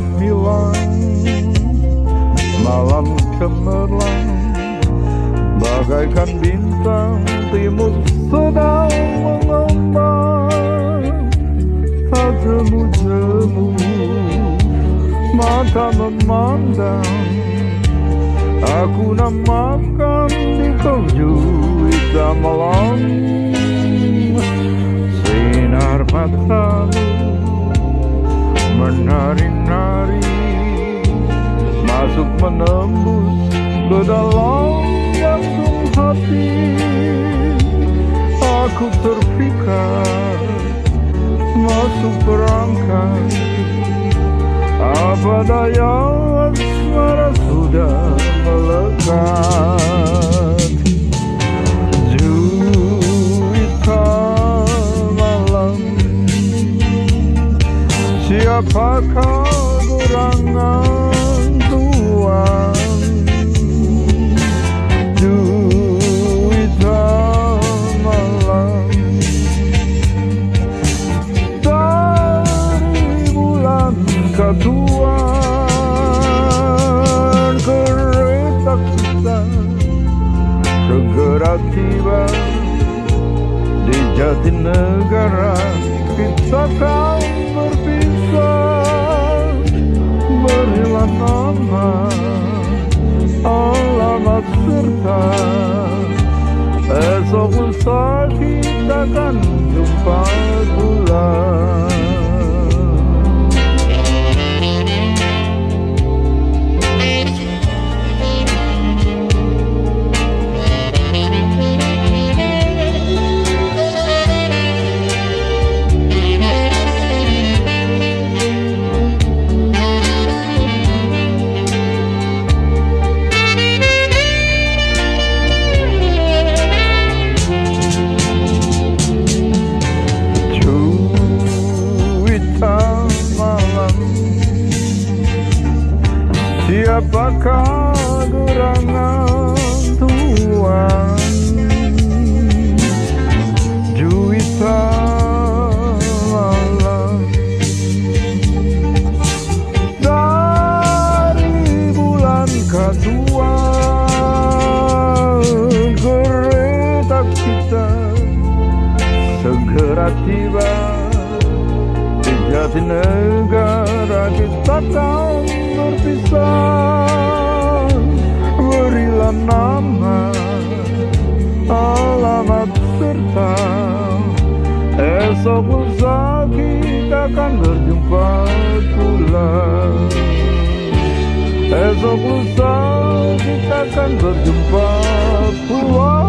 gemilang Malam cemerlang. Bagaikan bintang timur sedang mengembang. Jemu-jemu Mata memandang. Aku namakan di kayu hitam malam Masuk menembus ke dalam jantung hati. Aku terpikat masuk perangkat Apa daya asmara sudah melekat? Juwita malam Siapakah gerangan Tiba Di Jatinegara Kita akan berpisah. Berilah nama Alamat serta. Esok lusa kita akan jumpa bulan Siapakah gerangan Tuhan Juwita Dari bulan ketuan Kereta kita segera tiba di Jatinegara kita akan berpisah nama alamat serta esok lusa kita akan berjumpa pula. Esok lusa kita akan berjumpa pula